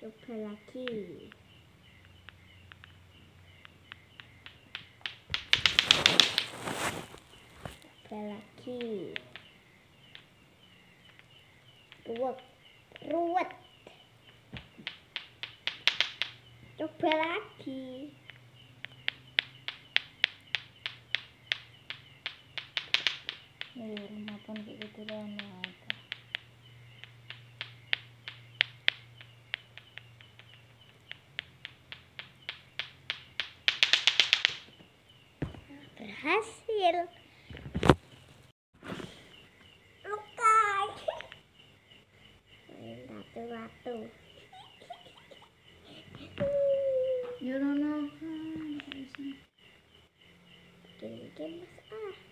Coba lagi. Coba lagi. Ruwet. Ruwet. Coba lagi. Eh, makan kayak gitu Berhasil. Lukai. Ya Rono, kan bisa. Bikin-bikin mas ah.